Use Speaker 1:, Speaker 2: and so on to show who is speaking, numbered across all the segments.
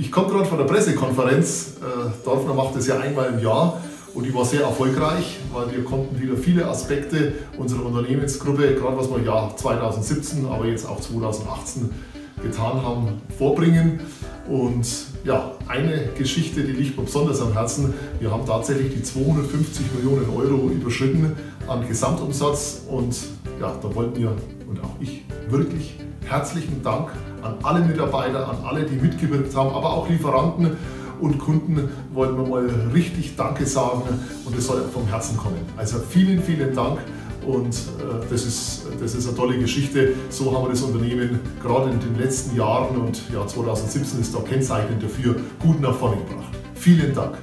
Speaker 1: Ich komme gerade von der Pressekonferenz. Äh, Dorfner macht das ja einmal im Jahr und die war sehr erfolgreich, weil wir konnten wieder viele Aspekte unserer Unternehmensgruppe, gerade was wir im Jahr 2017, aber jetzt auch 2018 getan haben, vorbringen. Und ja, eine Geschichte, die liegt mir besonders am Herzen. Wir haben tatsächlich die 250 Millionen Euro überschritten an Gesamtumsatz und ja, da wollten wir und auch ich wirklich herzlichen Dank an alle Mitarbeiter, an alle, die mitgewirkt haben, aber auch Lieferanten und Kunden wollten wir mal richtig Danke sagen und das soll vom Herzen kommen. Also vielen, vielen Dank und äh, das, ist, das ist eine tolle Geschichte. So haben wir das Unternehmen gerade in den letzten Jahren und ja, 2017 ist da kennzeichnend dafür gut nach vorne gebracht. Vielen Dank.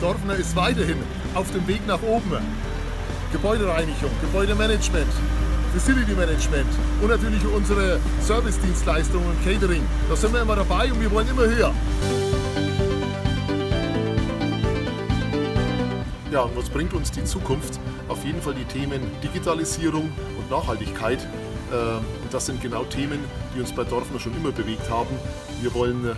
Speaker 1: Dorfner ist weiterhin auf dem Weg nach oben. Gebäudereinigung, Gebäudemanagement, Facility Management und natürlich unsere Service-Dienstleistungen und Catering. Da sind wir immer dabei und wir wollen immer höher. Ja, und was bringt uns die Zukunft? Auf jeden Fall die Themen Digitalisierung und Nachhaltigkeit. Ähm, und das sind genau Themen, die uns bei Dorfner schon immer bewegt haben. Wir wollen äh,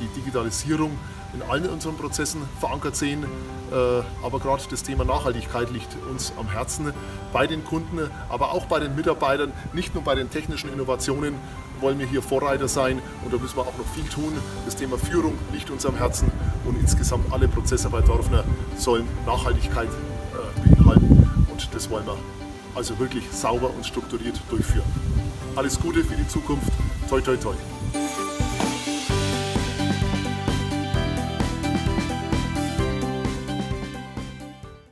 Speaker 1: die Digitalisierung in allen unseren Prozessen verankert sehen. Äh, aber gerade das Thema Nachhaltigkeit liegt uns am Herzen bei den Kunden, aber auch bei den Mitarbeitern, nicht nur bei den technischen Innovationen wollen wir hier Vorreiter sein und da müssen wir auch noch viel tun. Das Thema Führung liegt uns am Herzen und insgesamt alle Prozesse bei Dorfner sollen Nachhaltigkeit äh, beinhalten und das wollen wir also wirklich sauber und strukturiert durchführen. Alles Gute für die Zukunft. Toi, toi, toi.